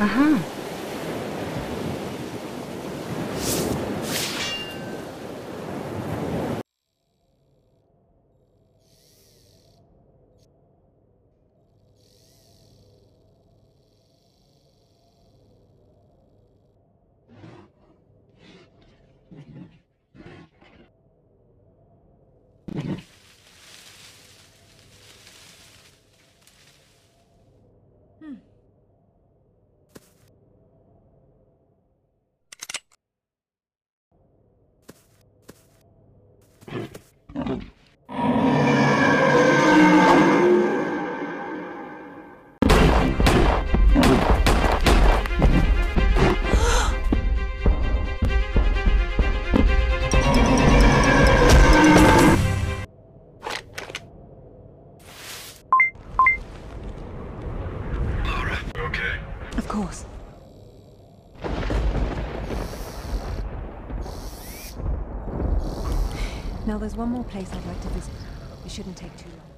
Aha. Lara, Of course. Now there's one more place I'd like to visit. It shouldn't take too long.